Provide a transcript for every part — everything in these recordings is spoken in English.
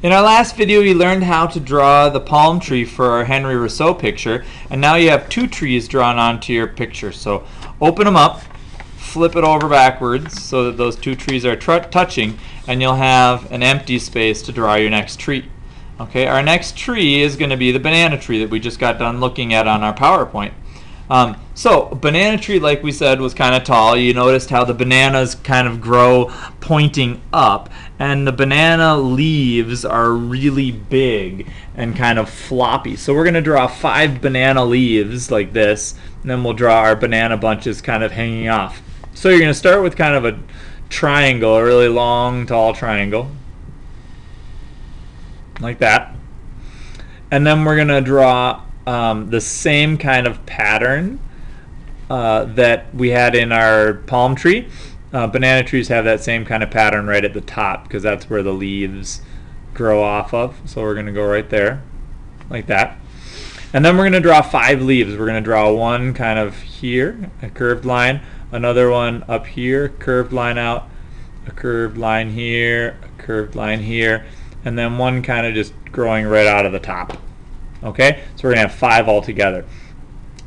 In our last video we learned how to draw the palm tree for our Henri Rousseau picture and now you have two trees drawn onto your picture. So open them up, flip it over backwards so that those two trees are touching and you'll have an empty space to draw your next tree. Okay, our next tree is going to be the banana tree that we just got done looking at on our PowerPoint. Um, so banana tree, like we said, was kind of tall. You noticed how the bananas kind of grow pointing up, and the banana leaves are really big and kind of floppy. So we're going to draw five banana leaves like this, and then we'll draw our banana bunches kind of hanging off. So you're going to start with kind of a triangle, a really long, tall triangle, like that. And then we're going to draw um, the same kind of pattern uh, that we had in our palm tree. Uh, banana trees have that same kind of pattern right at the top because that's where the leaves grow off of. So we're going to go right there, like that. And then we're going to draw five leaves. We're going to draw one kind of here, a curved line, another one up here, curved line out, a curved line here, a curved line here, and then one kind of just growing right out of the top. Okay, so we're going to have five altogether.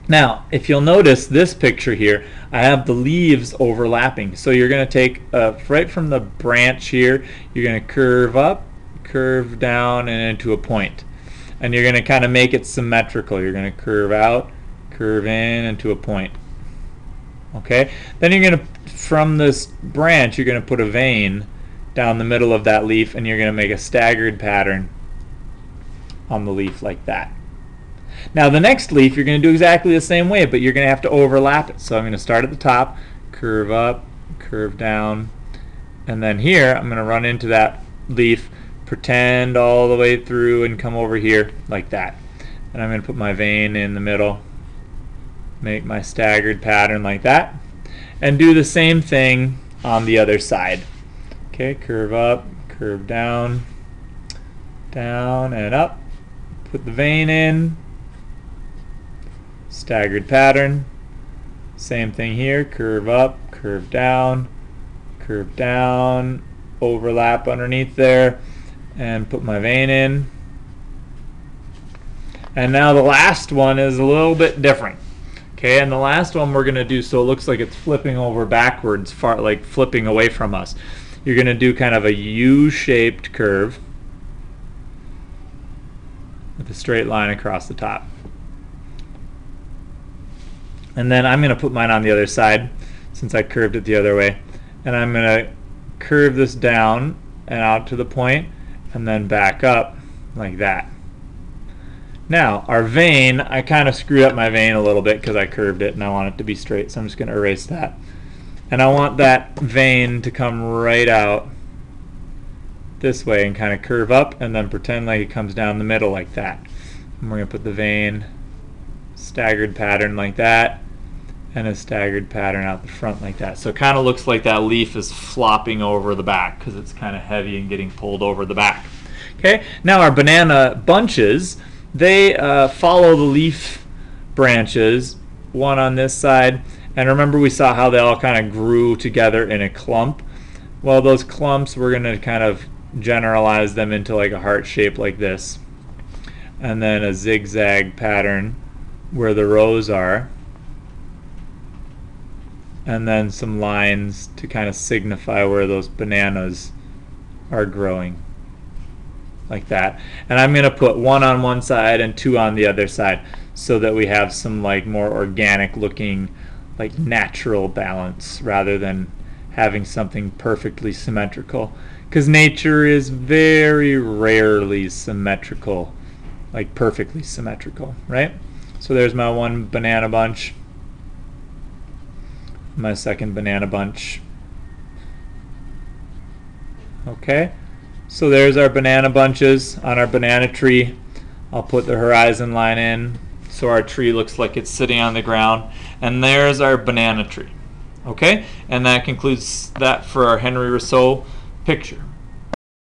Now, if you'll notice this picture here, I have the leaves overlapping. So you're going to take uh, right from the branch here, you're going to curve up, curve down, and into a point. And you're going to kind of make it symmetrical. You're going to curve out, curve in, into a point. Okay, then you're going to, from this branch, you're going to put a vein down the middle of that leaf, and you're going to make a staggered pattern on the leaf like that. Now the next leaf you're going to do exactly the same way but you're going to have to overlap it. So I'm going to start at the top, curve up, curve down, and then here I'm going to run into that leaf, pretend all the way through and come over here like that. And I'm going to put my vein in the middle, make my staggered pattern like that, and do the same thing on the other side. Okay, curve up, curve down, down and up, put the vein in, staggered pattern, same thing here, curve up, curve down, curve down, overlap underneath there, and put my vein in. And now the last one is a little bit different. Okay, and the last one we're to do so it looks like it's flipping over backwards, far like flipping away from us. You're to do kind of a U-shaped curve with a straight line across the top. And then I'm going to put mine on the other side since I curved it the other way. And I'm going to curve this down and out to the point and then back up like that. Now, our vein, I kind of screwed up my vein a little bit because I curved it and I want it to be straight, so I'm just going to erase that. And I want that vein to come right out this way and kind of curve up and then pretend like it comes down the middle like that. And we're going to put the vein staggered pattern like that and a staggered pattern out the front like that. So it kind of looks like that leaf is flopping over the back because it's kind of heavy and getting pulled over the back. Okay, now our banana bunches, they uh, follow the leaf branches, one on this side, and remember we saw how they all kind of grew together in a clump. Well, those clumps, we're going to kind of generalize them into like a heart shape like this. And then a zigzag pattern where the rows are. And then some lines to kind of signify where those bananas are growing. Like that. And I'm going to put one on one side and two on the other side so that we have some like more organic looking like natural balance rather than having something perfectly symmetrical. Because nature is very rarely symmetrical like perfectly symmetrical right? So there's my one banana bunch my second banana bunch. Okay so there's our banana bunches on our banana tree. I'll put the horizon line in so our tree looks like it's sitting on the ground. And there's our banana tree okay? And that concludes that for our Henri Rousseau picture